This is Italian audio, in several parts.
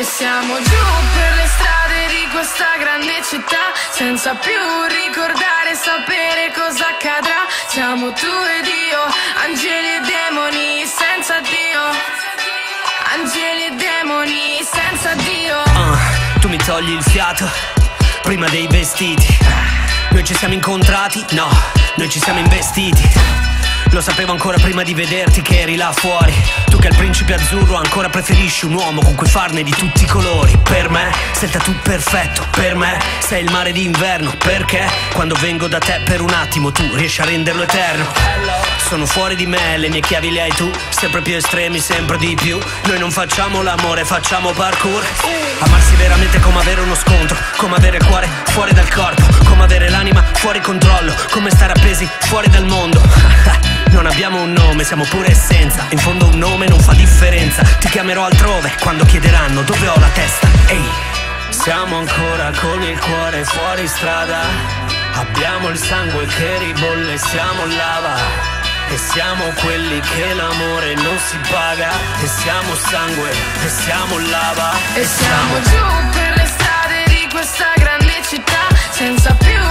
siamo giù per le strade di questa grande città, senza più ricordare, sapere cosa accadrà. Siamo tu ed io, angeli e demoni senza Dio. Angeli e demoni senza Dio. Uh, tu mi togli il fiato prima dei vestiti. Noi ci siamo incontrati? No, noi ci siamo investiti. Lo sapevo ancora prima di vederti che eri là fuori che al principe azzurro ancora preferisci un uomo con cui farne di tutti i colori. Per me sei il tattoo perfetto. Per me sei il mare d'inverno. Perché? Quando vengo da te per un attimo tu riesci a renderlo eterno. Sono fuori di me, le mie chiavi le hai tu. Sempre più estremi, sempre di più. Noi non facciamo l'amore, facciamo parkour. Amarsi veramente come avere uno scontro. Come avere il cuore fuori dal corpo. Come avere l'anima fuori controllo. Come stare appesi fuori dal mondo abbiamo un nome, siamo pure essenza. In fondo un nome non fa differenza. Ti chiamerò altrove quando chiederanno dove ho la testa. Ehi. Siamo ancora con il cuore fuori strada. Abbiamo il sangue che ribolle, siamo lava. E siamo quelli che l'amore non si paga. E siamo sangue, e siamo lava. E siamo giù per le strade di questa grande città Senza più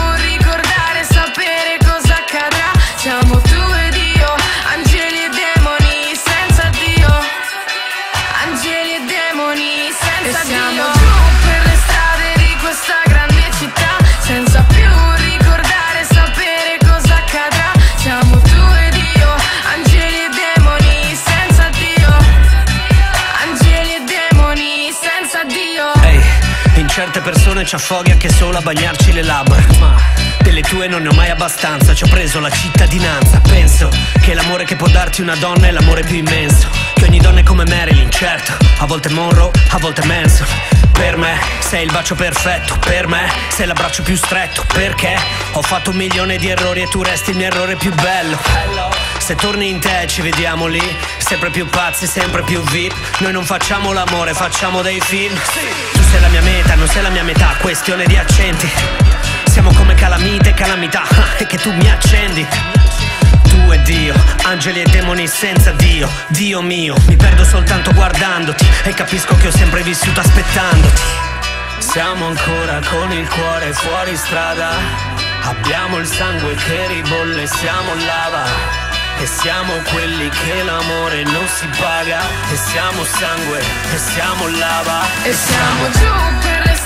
certe persone ci affoghi anche solo a bagnarci le labbra. Ma delle tue non ne ho mai abbastanza Ci ho preso la cittadinanza. Penso che l'amore che può darti una donna è l'amore più immenso. Che ogni donna è come Marilyn, certo. A volte Monroe, a volte Manson. Per me sei il bacio perfetto Per me sei l'abbraccio più stretto. Perché ho fatto un milione di errori E tu resti il mio errore più bello. Se torni in te ci vediamo lì Sempre più pazzi, sempre più VIP Noi non facciamo l'amore, facciamo dei film. Tu sei la mia meta, non sei la mia metà Questione di accenti. Siamo come calamite calamità E che tu mi accendi. Tu e Dio, angeli e demoni senza Dio, Dio mio, mi perdo soltanto guardandoti e capisco che ho sempre vissuto aspettandoti. Siamo ancora con il cuore fuori strada, abbiamo il sangue che ribolle, siamo lava. E siamo quelli che l'amore non si paga. E siamo sangue, e siamo lava. E siamo giù